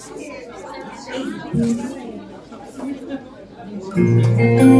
うん。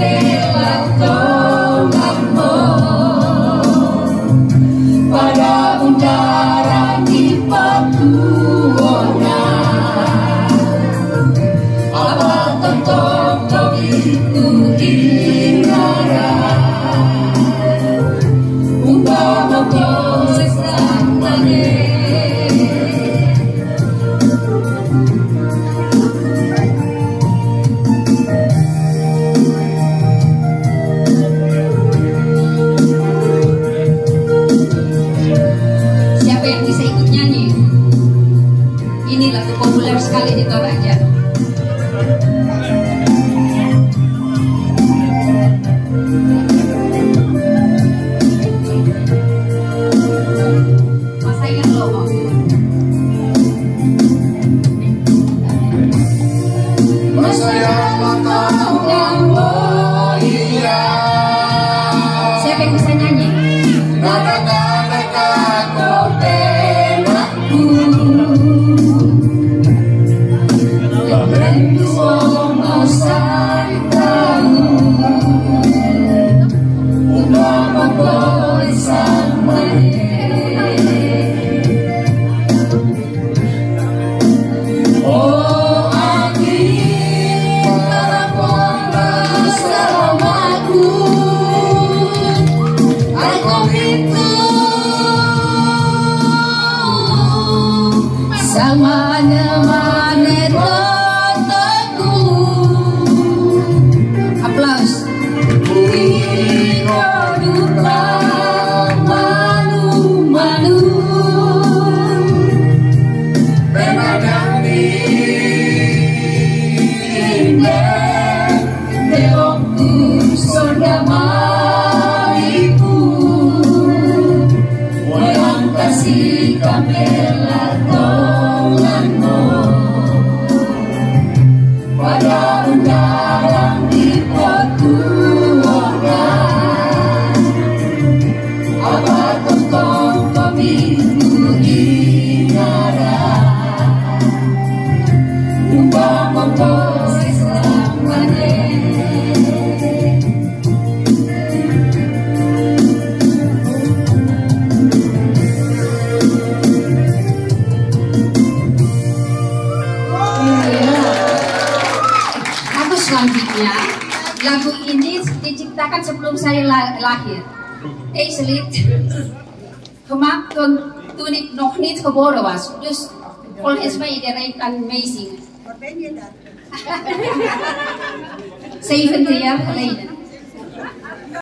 de lagu populer sekali di Toraja. selanjutnya lagu ini diciptakan sebelum saya lahir. Deze lied gemaakt toen, ik nog niet geboren was. Dus volgens mij iedereen kan meezingen. Waar ben je dan? jaar geleden.